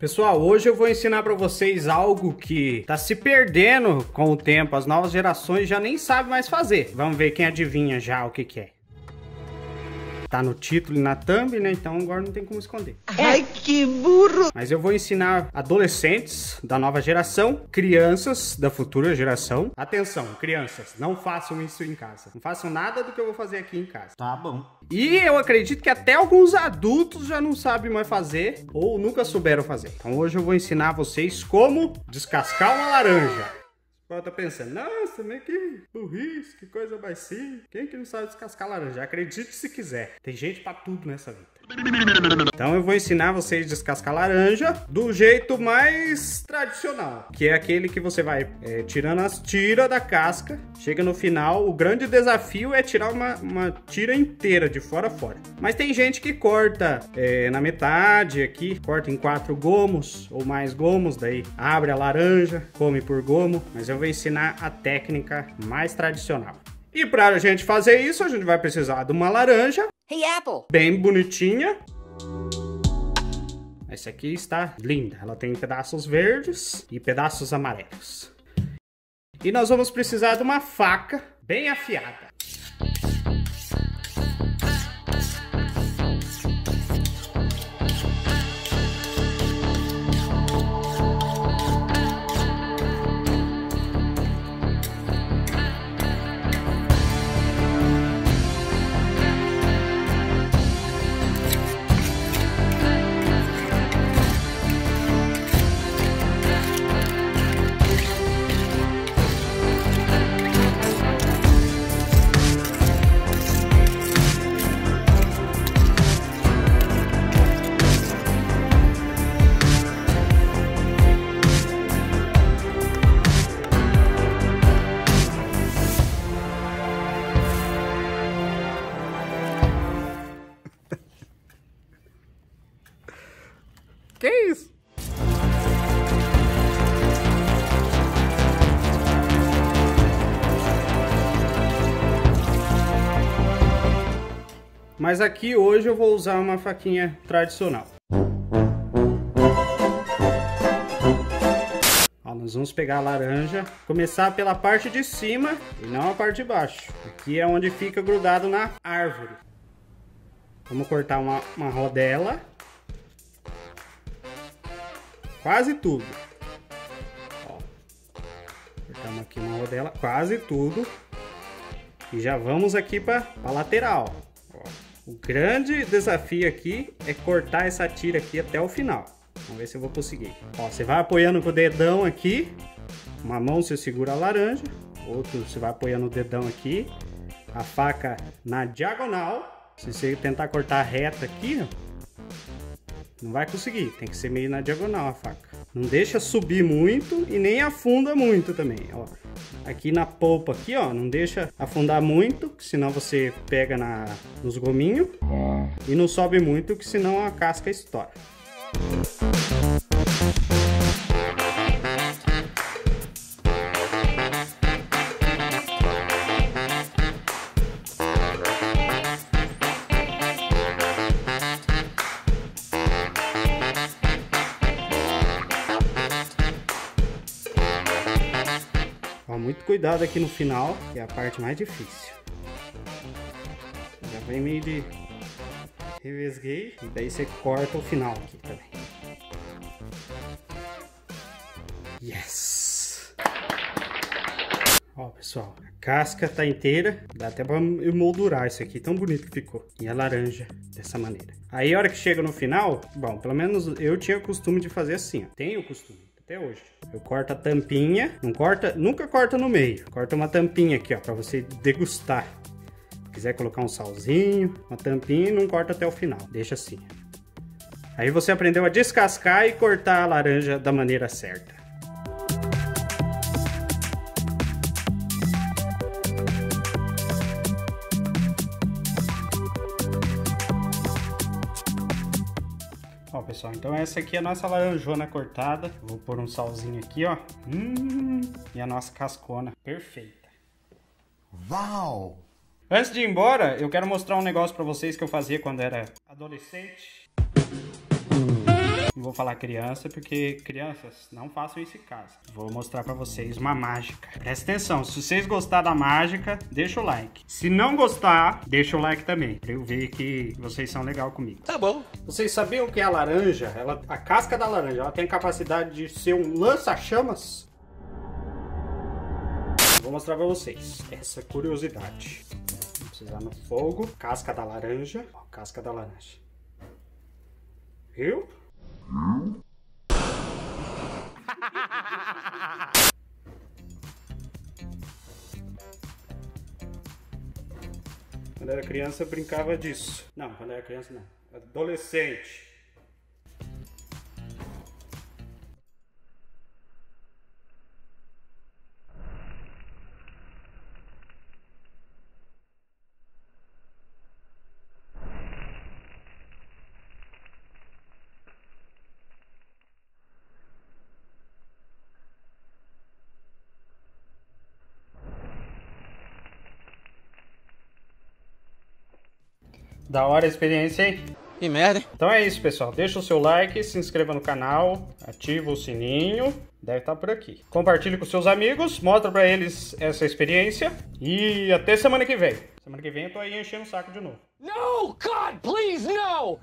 Pessoal, hoje eu vou ensinar para vocês algo que tá se perdendo com o tempo. As novas gerações já nem sabem mais fazer. Vamos ver quem adivinha já o que que é. Tá no título e na thumb, né? Então agora não tem como esconder. Ai, que burro! Mas eu vou ensinar adolescentes da nova geração, crianças da futura geração. Atenção, crianças, não façam isso em casa. Não façam nada do que eu vou fazer aqui em casa. Tá bom. E eu acredito que até alguns adultos já não sabem mais fazer ou nunca souberam fazer. Então hoje eu vou ensinar vocês como descascar uma laranja. Pode estar pensando, nossa, mas que burrice, que coisa mais simples. Quem que não sabe descascar laranja? Acredite se quiser. Tem gente para tudo nessa vida. Então eu vou ensinar vocês a descascar laranja do jeito mais tradicional, que é aquele que você vai é, tirando as tiras da casca. Chega no final, o grande desafio é tirar uma, uma tira inteira de fora a fora. Mas tem gente que corta é, na metade aqui, corta em quatro gomos ou mais gomos, daí abre a laranja, come por gomo. Mas eu vou ensinar a técnica mais tradicional. E para a gente fazer isso, a gente vai precisar de uma laranja. Hey, Apple! Bem bonitinha. Essa aqui está linda. Ela tem pedaços verdes e pedaços amarelos. E nós vamos precisar de uma faca bem afiada. Mas aqui hoje eu vou usar uma faquinha tradicional. Ó, nós vamos pegar a laranja, começar pela parte de cima e não a parte de baixo. Aqui é onde fica grudado na árvore. Vamos cortar uma, uma rodela quase tudo. Ó, cortamos aqui uma rodela, quase tudo. E já vamos aqui para a lateral. O grande desafio aqui é cortar essa tira aqui até o final. Vamos ver se eu vou conseguir. Ó, você vai apoiando com o dedão aqui. Uma mão você segura a laranja, outro você vai apoiando o dedão aqui. A faca na diagonal. Se você tentar cortar reta aqui, ó, não vai conseguir, tem que ser meio na diagonal a faca. Não deixa subir muito e nem afunda muito também, ó. Aqui na polpa aqui, ó, não deixa afundar muito, senão você pega na, nos gominhos. E não sobe muito, que senão a casca estoura. Muito cuidado aqui no final, que é a parte mais difícil. Já vem meio de revesguei, e daí você corta o final aqui também. Yes! Ó, pessoal, a casca tá inteira, dá até pra emoldurar isso aqui, tão bonito que ficou. E a laranja, dessa maneira. Aí, a hora que chega no final, bom, pelo menos eu tinha o costume de fazer assim, ó. Tenho o costume até hoje. Eu corto a tampinha, não corta, nunca corta no meio. Corta uma tampinha aqui, ó, para você degustar. Se quiser colocar um salzinho, uma tampinha não corta até o final. Deixa assim. Aí você aprendeu a descascar e cortar a laranja da maneira certa. Pessoal, então essa aqui é a nossa laranjona cortada. Vou pôr um salzinho aqui, ó. Hum, e a nossa cascona perfeita. Uau! Antes de ir embora, eu quero mostrar um negócio pra vocês que eu fazia quando era adolescente. Não vou falar criança porque crianças não façam isso em casa. Vou mostrar pra vocês uma mágica. Presta atenção, se vocês gostar da mágica, deixa o like. Se não gostar, deixa o like também, pra eu ver que vocês são legal comigo. Tá bom. Vocês sabiam que a laranja, ela, a casca da laranja, ela tem capacidade de ser um lança-chamas? Vou mostrar pra vocês essa curiosidade. Vou precisar no fogo, casca da laranja, ó, casca da laranja. Viu? Quando era criança eu brincava disso. Não, quando era criança não. Adolescente. Da hora a experiência, hein? Que merda, hein? Então é isso, pessoal. Deixa o seu like, se inscreva no canal, ativa o sininho. Deve estar por aqui. Compartilhe com seus amigos, mostra pra eles essa experiência. E até semana que vem. Semana que vem eu tô aí enchendo o saco de novo. No! God, please, no!